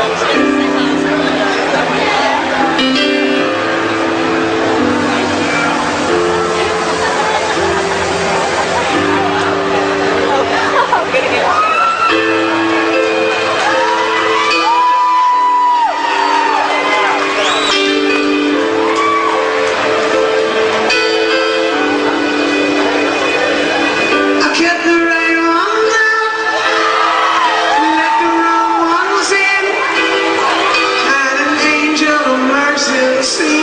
I mercy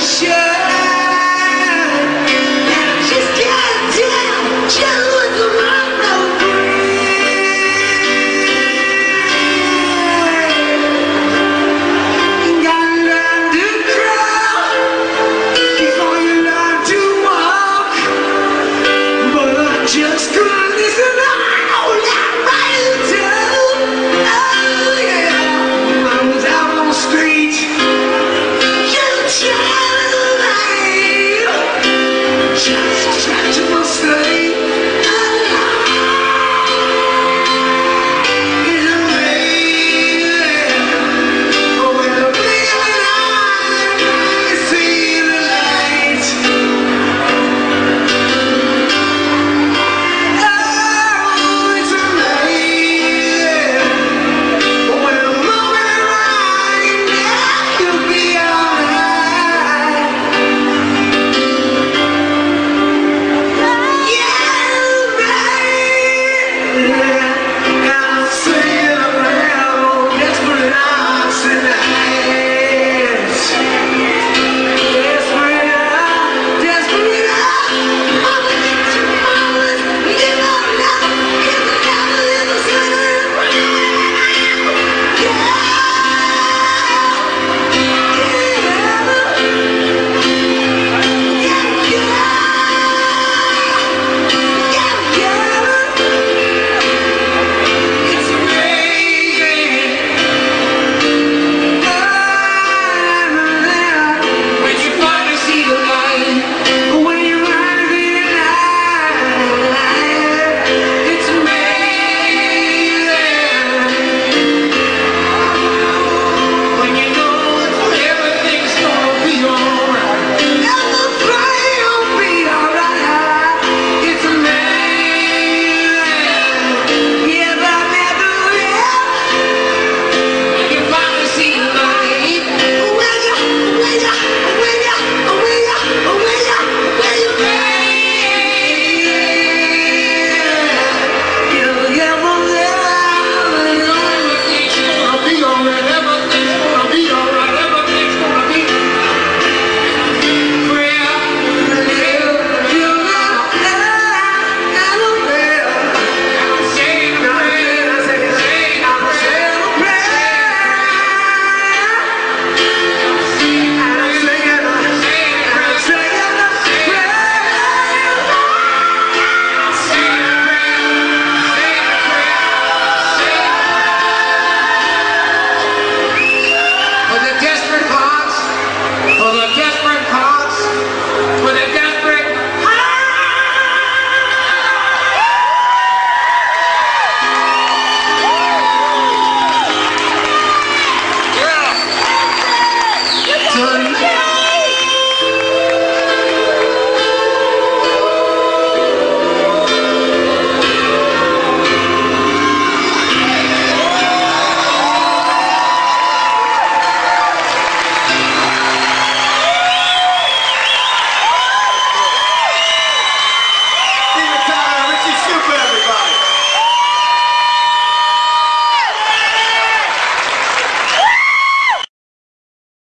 Life's